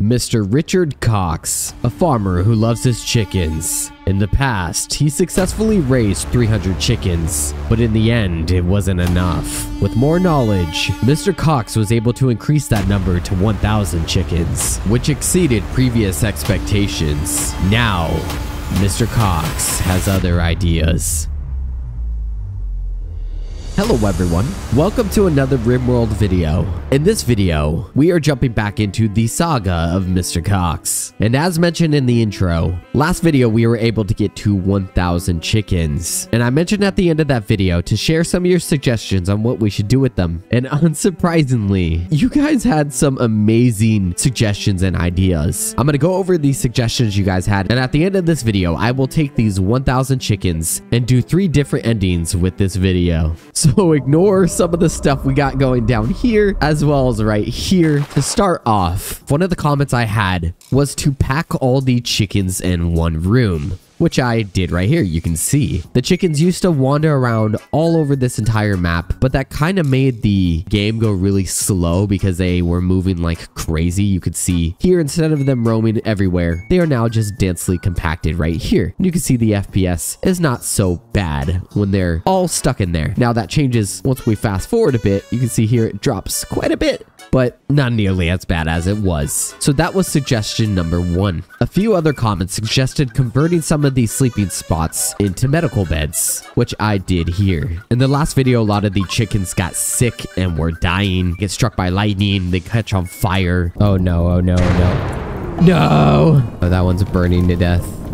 Mr. Richard Cox, a farmer who loves his chickens. In the past, he successfully raised 300 chickens, but in the end, it wasn't enough. With more knowledge, Mr. Cox was able to increase that number to 1,000 chickens, which exceeded previous expectations. Now, Mr. Cox has other ideas. Hello everyone, welcome to another RimWorld video. In this video, we are jumping back into the saga of Mr. Cox. And as mentioned in the intro, last video we were able to get to 1000 chickens. And I mentioned at the end of that video to share some of your suggestions on what we should do with them. And unsurprisingly, you guys had some amazing suggestions and ideas. I'm gonna go over these suggestions you guys had, and at the end of this video, I will take these 1000 chickens and do three different endings with this video. So ignore some of the stuff we got going down here as well as right here. To start off, one of the comments I had was to pack all the chickens in one room which I did right here. You can see the chickens used to wander around all over this entire map, but that kind of made the game go really slow because they were moving like crazy. You could see here, instead of them roaming everywhere, they are now just densely compacted right here. And you can see the FPS is not so bad when they're all stuck in there. Now that changes once we fast forward a bit. You can see here it drops quite a bit but not nearly as bad as it was. So that was suggestion number one. A few other comments suggested converting some of these sleeping spots into medical beds, which I did here. In the last video, a lot of the chickens got sick and were dying, get struck by lightning, they catch on fire. Oh no, oh no, oh no. No! Oh, that one's burning to death.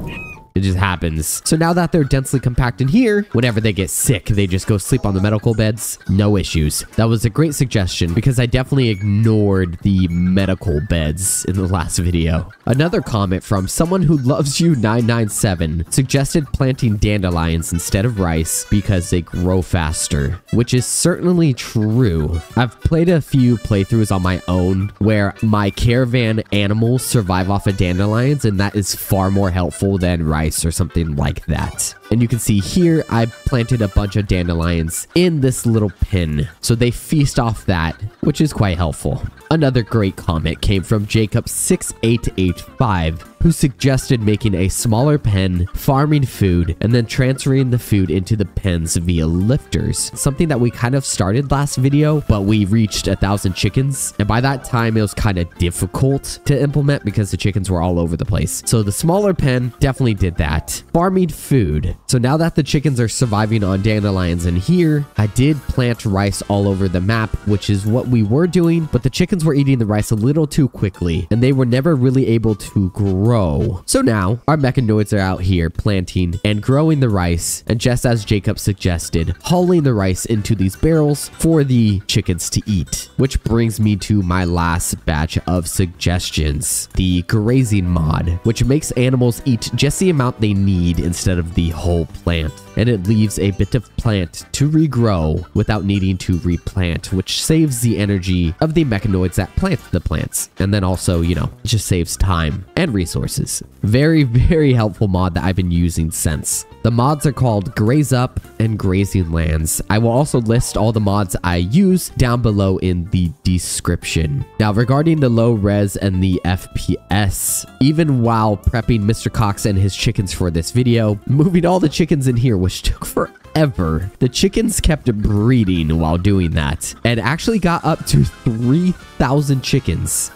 It just happens. So now that they're densely compact in here, whenever they get sick, they just go sleep on the medical beds. No issues. That was a great suggestion because I definitely ignored the medical beds in the last video. Another comment from someone who loves you 997 suggested planting dandelions instead of rice because they grow faster, which is certainly true. I've played a few playthroughs on my own where my caravan animals survive off of dandelions and that is far more helpful than rice or something like that. And you can see here, I planted a bunch of dandelions in this little pin. So they feast off that, which is quite helpful. Another great comment came from Jacob6885 who suggested making a smaller pen, farming food, and then transferring the food into the pens via lifters. Something that we kind of started last video, but we reached a thousand chickens. And by that time, it was kind of difficult to implement because the chickens were all over the place. So the smaller pen definitely did that. Farming food. So now that the chickens are surviving on dandelions in here, I did plant rice all over the map, which is what we were doing, but the chickens were eating the rice a little too quickly, and they were never really able to grow. So now our mechanoids are out here planting and growing the rice. And just as Jacob suggested, hauling the rice into these barrels for the chickens to eat. Which brings me to my last batch of suggestions. The grazing mod, which makes animals eat just the amount they need instead of the whole plant and it leaves a bit of plant to regrow without needing to replant, which saves the energy of the mechanoids that plant the plants. And then also, you know, just saves time and resources. Very, very helpful mod that I've been using since. The mods are called Graze Up and Grazing Lands. I will also list all the mods I use down below in the description. Now, regarding the low res and the FPS, even while prepping Mr. Cox and his chickens for this video, moving all the chickens in here, which took forever, the chickens kept breeding while doing that and actually got up to 3,000 chickens.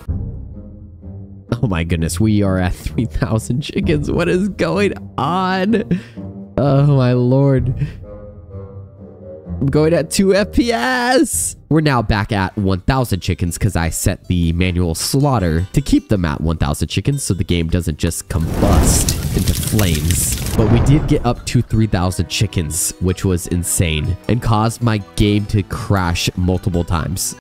Oh my goodness, we are at 3,000 chickens. What is going on? Oh my lord. I'm going at 2 FPS. We're now back at 1,000 chickens because I set the manual slaughter to keep them at 1,000 chickens so the game doesn't just combust into flames. But we did get up to 3,000 chickens, which was insane and caused my game to crash multiple times.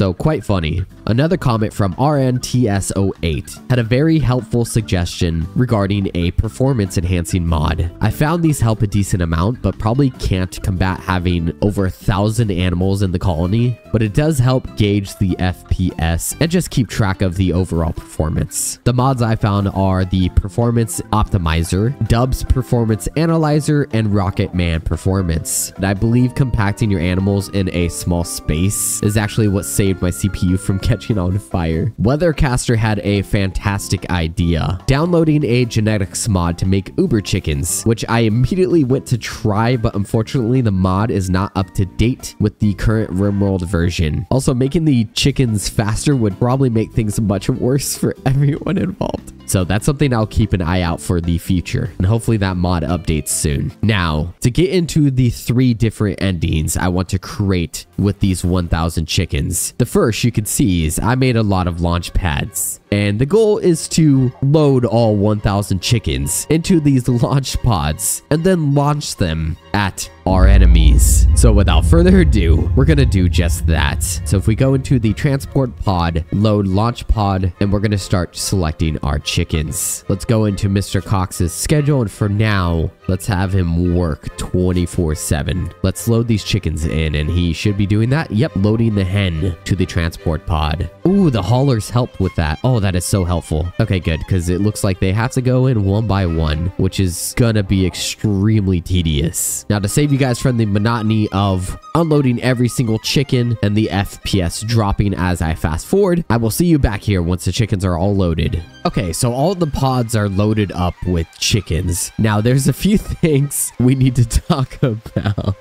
So quite funny. Another comment from RNTS08 had a very helpful suggestion regarding a performance enhancing mod. I found these help a decent amount, but probably can't combat having over a thousand animals in the colony, but it does help gauge the FPS and just keep track of the overall performance. The mods I found are the Performance Optimizer, Dubs Performance Analyzer, and Rocket Man Performance. And I believe compacting your animals in a small space is actually what saved my CPU from catching on fire. Weathercaster had a fantastic idea. Downloading a genetics mod to make uber chickens, which I immediately went to try, but unfortunately the mod is not up to date with the current RimWorld version. Also, making the chickens faster would probably make things much worse for everyone involved. So that's something I'll keep an eye out for the future. And hopefully that mod updates soon. Now, to get into the three different endings I want to create with these 1000 chickens. The first you can see is I made a lot of launch pads. And the goal is to load all 1000 chickens into these launch pods and then launch them at our enemies. So without further ado, we're going to do just that. So if we go into the transport pod, load launch pod, and we're going to start selecting our chickens. Let's go into Mr. Cox's schedule. And for now, let's have him work 24 7. Let's load these chickens in and he should be doing that. Yep, loading the hen to the transport pod. Ooh, the haulers help with that. Oh, that is so helpful. Okay, good, because it looks like they have to go in one by one, which is gonna be extremely tedious. Now, to save you guys from the monotony of unloading every single chicken and the FPS dropping as I fast forward, I will see you back here once the chickens are all loaded. Okay, so all the pods are loaded up with chickens. Now, there's a few things we need to talk about.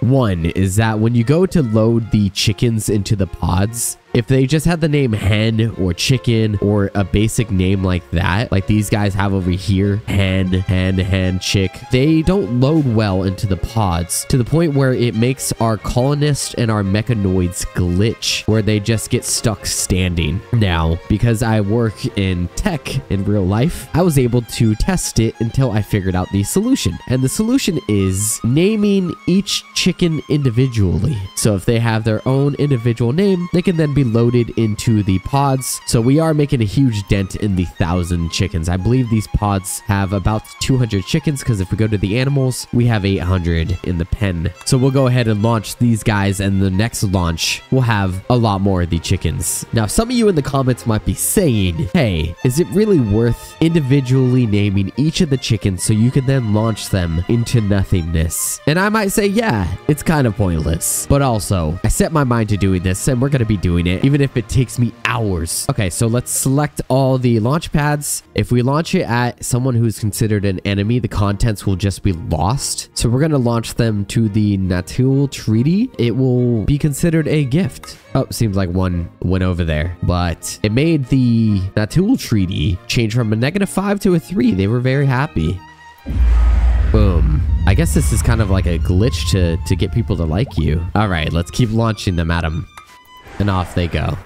One is that when you go to load the chickens into the pods, if they just had the name hen or chicken or a basic name like that, like these guys have over here, hen, hen, hen, chick, they don't load well into the pods to the point where it makes our colonists and our mechanoids glitch, where they just get stuck standing. Now, because I work in tech in real life, I was able to test it until I figured out the solution. And the solution is naming each chicken individually. So if they have their own individual name, they can then be loaded into the pods. So we are making a huge dent in the thousand chickens. I believe these pods have about 200 chickens because if we go to the animals, we have 800 in the pen. So we'll go ahead and launch these guys and the next launch we'll have a lot more of the chickens. Now, some of you in the comments might be saying, hey, is it really worth individually naming each of the chickens so you can then launch them into nothingness? And I might say, yeah, it's kind of pointless. But also, I set my mind to doing this and we're going to be doing it it, even if it takes me hours. Okay, so let's select all the launch pads. If we launch it at someone who's considered an enemy, the contents will just be lost. So we're going to launch them to the Natul Treaty. It will be considered a gift. Oh, seems like one went over there. But it made the Natul Treaty change from a negative 5 to a 3. They were very happy. Boom. I guess this is kind of like a glitch to, to get people to like you. All right, let's keep launching them at them. And off they go.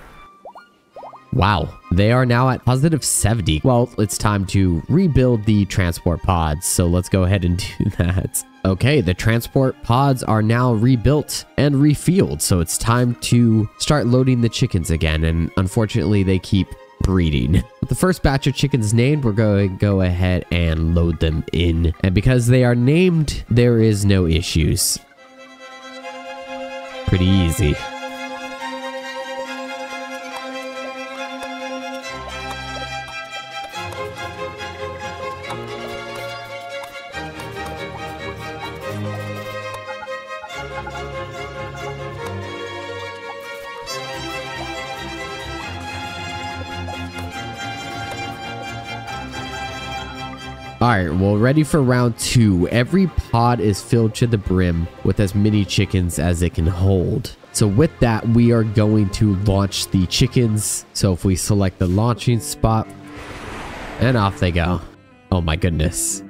Wow, they are now at positive 70. Well, it's time to rebuild the transport pods, so let's go ahead and do that. Okay, the transport pods are now rebuilt and refueled, so it's time to start loading the chickens again, and unfortunately they keep breeding. With the first batch of chickens named, we're going to go ahead and load them in, and because they are named, there is no issues. Pretty easy. All right, well, ready for round two. Every pod is filled to the brim with as many chickens as it can hold. So with that, we are going to launch the chickens. So if we select the launching spot, and off they go. Oh my goodness.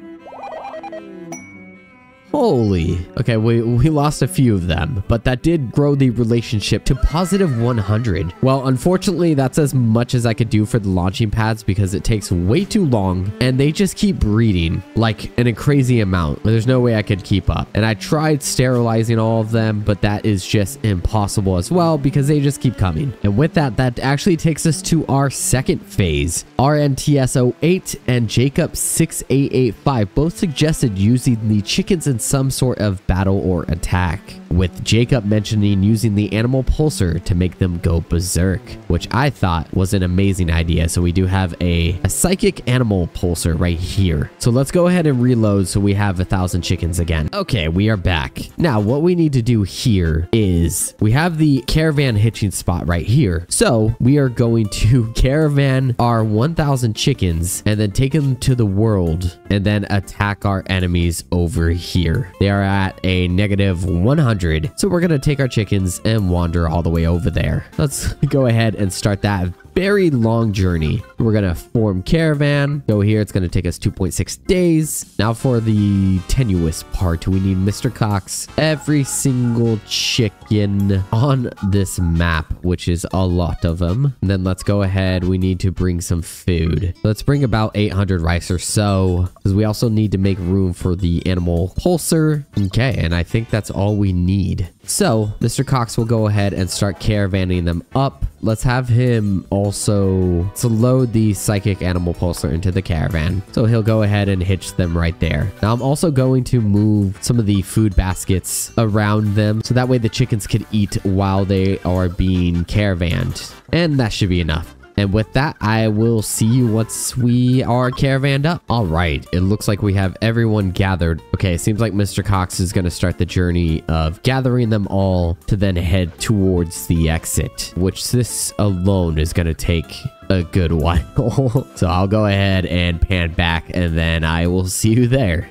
Holy. Okay, we, we lost a few of them, but that did grow the relationship to positive 100. Well, unfortunately, that's as much as I could do for the launching pads because it takes way too long and they just keep breeding like in a crazy amount. There's no way I could keep up. And I tried sterilizing all of them, but that is just impossible as well because they just keep coming. And with that, that actually takes us to our second phase. RNTS08 and Jacob 6885 both suggested using the chickens and some sort of battle or attack. With Jacob mentioning using the animal pulser to make them go berserk, which I thought was an amazing idea. So we do have a, a psychic animal pulser right here. So let's go ahead and reload so we have a thousand chickens again. Okay, we are back. Now, what we need to do here is we have the caravan hitching spot right here. So we are going to caravan our 1000 chickens and then take them to the world and then attack our enemies over here. They are at a negative 100. So we're going to take our chickens and wander all the way over there. Let's go ahead and start that very long journey. We're going to form caravan. Go here. It's going to take us 2.6 days. Now for the tenuous part, we need Mr. Cox. Every single chicken on this map, which is a lot of them. And then let's go ahead. We need to bring some food. Let's bring about 800 rice or so because we also need to make room for the animal pulser. Okay, and I think that's all we need. So Mr. Cox will go ahead and start caravanning them up. Let's have him also to load the psychic animal pulser into the caravan. So he'll go ahead and hitch them right there. Now I'm also going to move some of the food baskets around them so that way the chickens could eat while they are being caravanned. And that should be enough. And with that, I will see you once we are caravanned up. All right, it looks like we have everyone gathered. Okay, it seems like Mr. Cox is going to start the journey of gathering them all to then head towards the exit, which this alone is going to take a good while. so I'll go ahead and pan back and then I will see you there.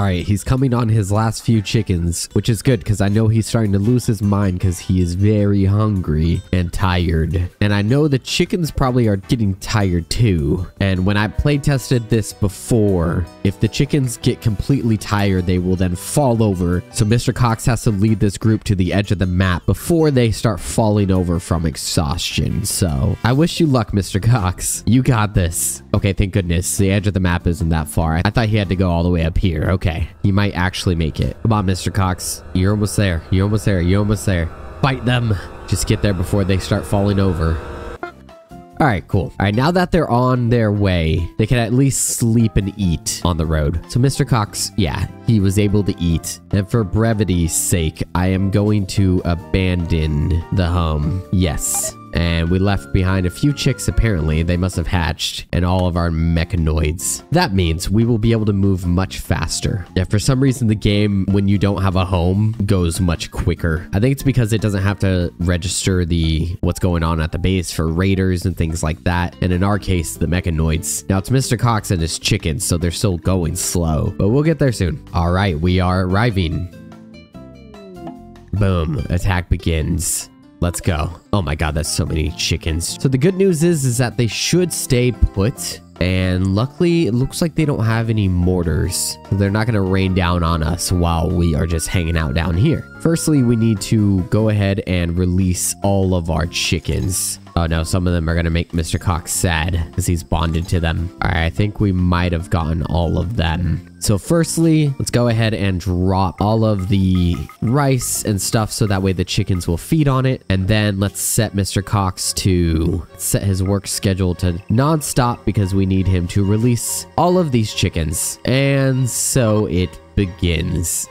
All right, he's coming on his last few chickens, which is good because I know he's starting to lose his mind because he is very hungry and tired. And I know the chickens probably are getting tired too. And when I play tested this before, if the chickens get completely tired, they will then fall over. So Mr. Cox has to lead this group to the edge of the map before they start falling over from exhaustion. So I wish you luck, Mr. Cox. You got this. Okay, thank goodness. The edge of the map isn't that far. I thought he had to go all the way up here. Okay. He might actually make it. Come on, Mr. Cox. You're almost there. You're almost there. You're almost there. Fight them. Just get there before they start falling over. All right, cool. All right, now that they're on their way, they can at least sleep and eat on the road. So Mr. Cox, yeah, he was able to eat. And for brevity's sake, I am going to abandon the home. Yes. And we left behind a few chicks apparently. They must have hatched and all of our mechanoids. That means we will be able to move much faster. Yeah, for some reason the game, when you don't have a home, goes much quicker. I think it's because it doesn't have to register the what's going on at the base for raiders and things like that. And in our case, the mechanoids. Now it's Mr. Cox and his chickens, so they're still going slow. But we'll get there soon. All right, we are arriving. Boom, attack begins. Let's go. Oh my god, that's so many chickens. So the good news is, is that they should stay put. And luckily, it looks like they don't have any mortars. They're not going to rain down on us while we are just hanging out down here. Firstly, we need to go ahead and release all of our chickens. Oh no, some of them are going to make Mr. Cox sad because he's bonded to them. All right, I think we might have gotten all of them. So firstly, let's go ahead and drop all of the rice and stuff so that way the chickens will feed on it. And then let's set Mr. Cox to set his work schedule to non-stop because we need him to release all of these chickens. And so it begins.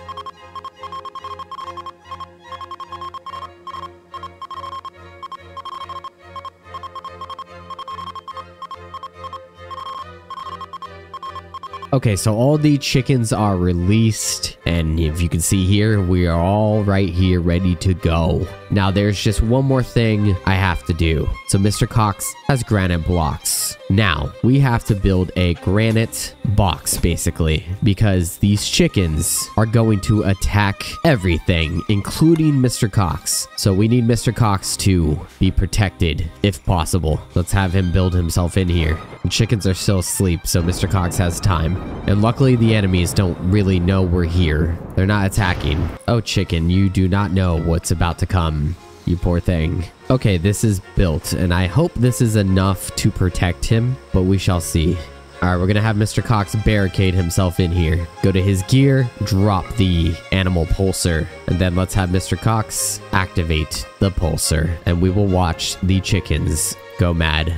Okay, so all the chickens are released, and if you can see here, we are all right here ready to go. Now, there's just one more thing I have to do. So Mr. Cox has granite blocks. Now, we have to build a granite box, basically, because these chickens are going to attack everything, including Mr. Cox. So we need Mr. Cox to be protected, if possible. Let's have him build himself in here. The chickens are still asleep, so Mr. Cox has time. And luckily, the enemies don't really know we're here. They're not attacking. Oh, chicken, you do not know what's about to come. You poor thing. Okay, this is built, and I hope this is enough to protect him, but we shall see. All right, we're gonna have Mr. Cox barricade himself in here. Go to his gear, drop the animal pulser, and then let's have Mr. Cox activate the pulser, and we will watch the chickens go mad.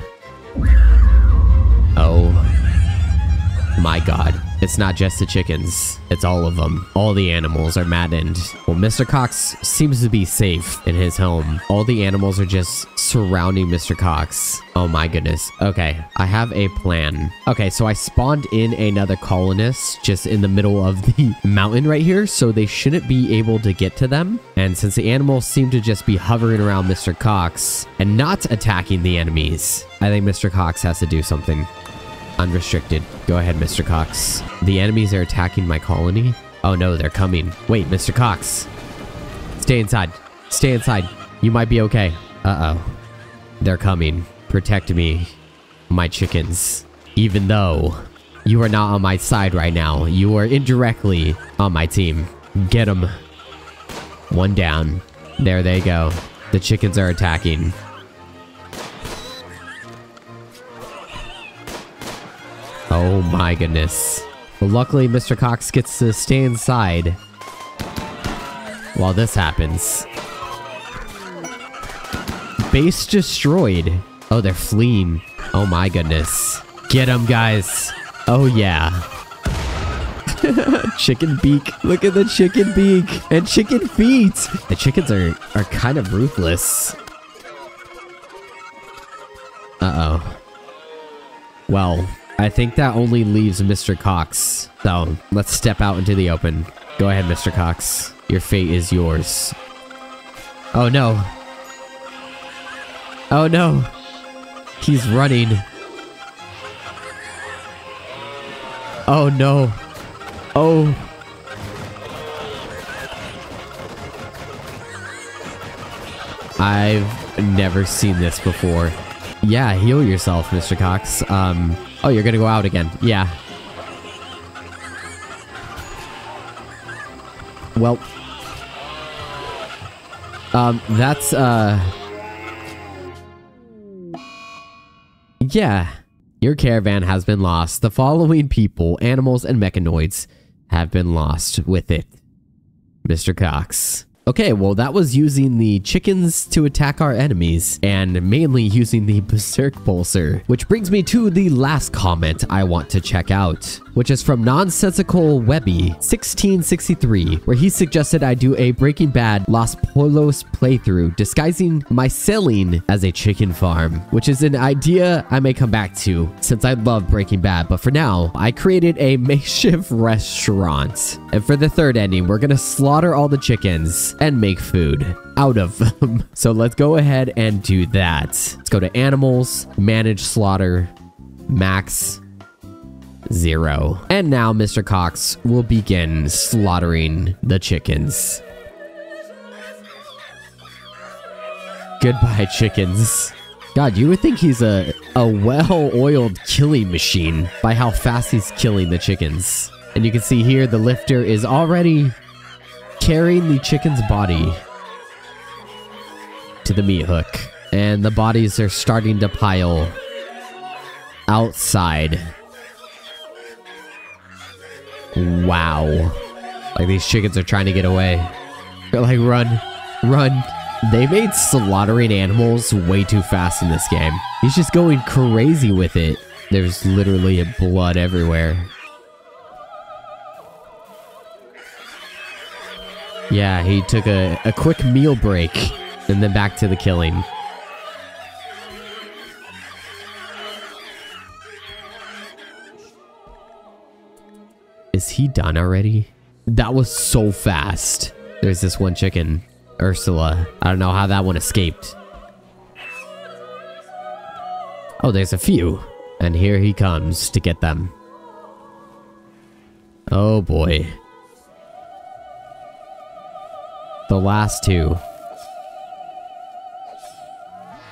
Oh my god. It's not just the chickens, it's all of them. All the animals are maddened. Well, Mr. Cox seems to be safe in his home. All the animals are just surrounding Mr. Cox. Oh my goodness. Okay, I have a plan. Okay, so I spawned in another colonist just in the middle of the mountain right here, so they shouldn't be able to get to them. And since the animals seem to just be hovering around Mr. Cox and not attacking the enemies, I think Mr. Cox has to do something. Unrestricted. Go ahead, Mr. Cox. The enemies are attacking my colony? Oh no, they're coming. Wait, Mr. Cox. Stay inside. Stay inside. You might be okay. Uh-oh. They're coming. Protect me. My chickens. Even though you are not on my side right now, you are indirectly on my team. Get them. One down. There they go. The chickens are attacking. Oh my goodness. Well, luckily, Mr. Cox gets to stay inside while this happens. Base destroyed. Oh, they're fleeing. Oh my goodness. Get them, guys. Oh yeah. chicken beak. Look at the chicken beak and chicken feet. The chickens are, are kind of ruthless. Uh-oh. Well, I think that only leaves Mr. Cox. So, let's step out into the open. Go ahead, Mr. Cox. Your fate is yours. Oh no. Oh no. He's running. Oh no. Oh. I've never seen this before. Yeah, heal yourself, Mr. Cox. Um, oh, you're gonna go out again. Yeah. Well. Um, that's, uh... Yeah. Your caravan has been lost. The following people, animals, and mechanoids have been lost with it. Mr. Cox. Okay, well that was using the chickens to attack our enemies, and mainly using the Berserk Pulser. Which brings me to the last comment I want to check out, which is from Nonsensical Webby 1663, where he suggested I do a Breaking Bad Los Pollos playthrough, disguising my selling as a chicken farm, which is an idea I may come back to, since I love Breaking Bad, but for now, I created a makeshift restaurant. And for the third ending, we're gonna slaughter all the chickens and make food out of them. So let's go ahead and do that. Let's go to animals, manage slaughter, max zero. And now Mr. Cox will begin slaughtering the chickens. Goodbye, chickens. God, you would think he's a, a well-oiled killing machine by how fast he's killing the chickens. And you can see here the lifter is already carrying the chicken's body to the meat hook. And the bodies are starting to pile outside. Wow. Like these chickens are trying to get away. They're like, run, run. They made slaughtering animals way too fast in this game. He's just going crazy with it. There's literally blood everywhere. Yeah, he took a, a quick meal break and then back to the killing. Is he done already? That was so fast. There's this one chicken, Ursula. I don't know how that one escaped. Oh, there's a few. And here he comes to get them. Oh boy. The last two.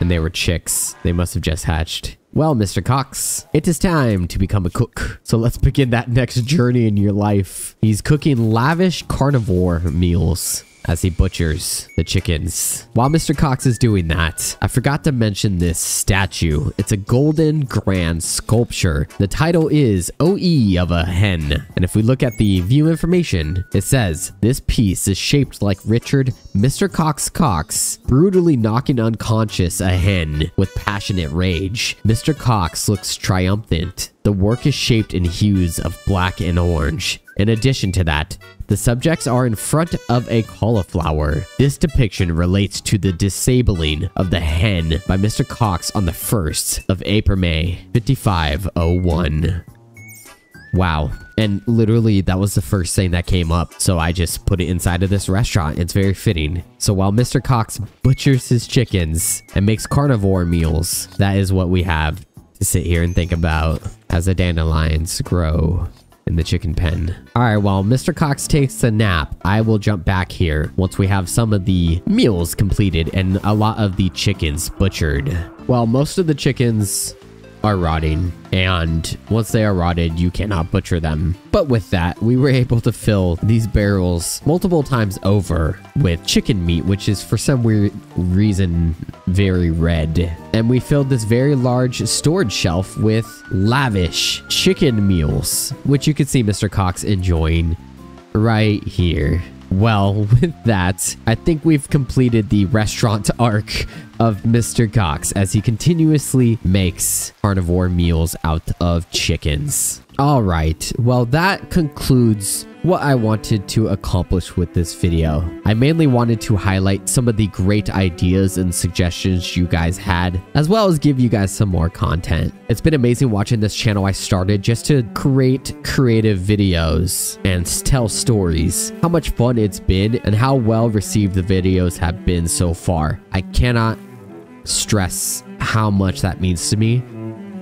And they were chicks. They must have just hatched. Well, Mr. Cox, it is time to become a cook. So let's begin that next journey in your life. He's cooking lavish carnivore meals. As he butchers the chickens. While Mr. Cox is doing that, I forgot to mention this statue. It's a golden grand sculpture. The title is OE of a hen. And if we look at the view information, it says this piece is shaped like Richard Mr. Cox Cox brutally knocking unconscious a hen with passionate rage. Mr. Cox looks triumphant. The work is shaped in hues of black and orange. In addition to that, the subjects are in front of a cauliflower. This depiction relates to the disabling of the hen by Mr. Cox on the 1st of April May 5501. Wow. And literally, that was the first thing that came up. So I just put it inside of this restaurant. It's very fitting. So while Mr. Cox butchers his chickens and makes carnivore meals, that is what we have to sit here and think about as the dandelions grow in the chicken pen. All right, while Mr. Cox takes a nap, I will jump back here once we have some of the meals completed and a lot of the chickens butchered. Well, most of the chickens are rotting and once they are rotted you cannot butcher them. But with that we were able to fill these barrels multiple times over with chicken meat which is for some weird reason very red. And we filled this very large storage shelf with lavish chicken meals which you can see mr cox enjoying right here well, with that, I think we've completed the restaurant arc of Mr. Cox as he continuously makes carnivore meals out of chickens. All right, well, that concludes what I wanted to accomplish with this video. I mainly wanted to highlight some of the great ideas and suggestions you guys had, as well as give you guys some more content. It's been amazing watching this channel I started just to create creative videos and tell stories. How much fun it's been and how well received the videos have been so far. I cannot stress how much that means to me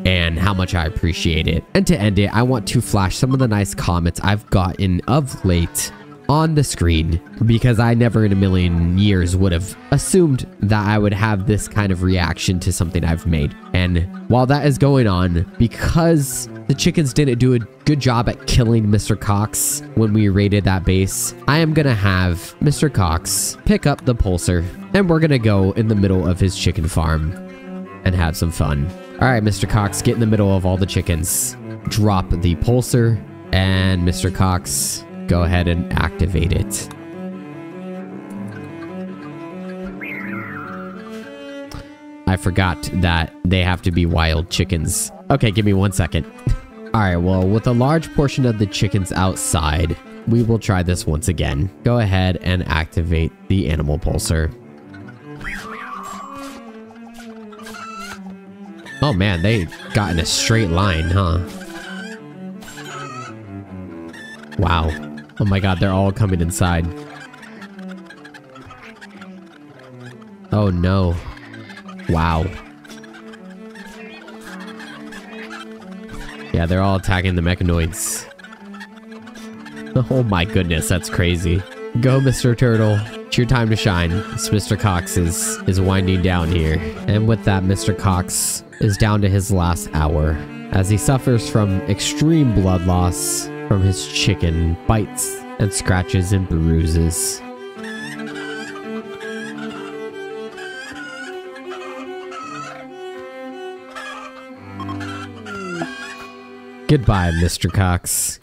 and how much I appreciate it. And to end it, I want to flash some of the nice comments I've gotten of late on the screen because I never in a million years would have assumed that I would have this kind of reaction to something I've made. And while that is going on, because the chickens didn't do a good job at killing Mr. Cox when we raided that base, I am gonna have Mr. Cox pick up the pulser and we're gonna go in the middle of his chicken farm and have some fun. All right, Mr. Cox, get in the middle of all the chickens. Drop the pulser, and Mr. Cox, go ahead and activate it. I forgot that they have to be wild chickens. Okay, give me one second. All right, well, with a large portion of the chickens outside, we will try this once again. Go ahead and activate the animal pulser. Oh man, they got in a straight line, huh? Wow. Oh my god, they're all coming inside. Oh no. Wow. Yeah, they're all attacking the mechanoids. Oh my goodness, that's crazy. Go, Mr. Turtle. It's your time to shine. Mr. Cox is, is winding down here. And with that, Mr. Cox is down to his last hour as he suffers from extreme blood loss from his chicken bites and scratches and bruises. Goodbye, Mr. Cox.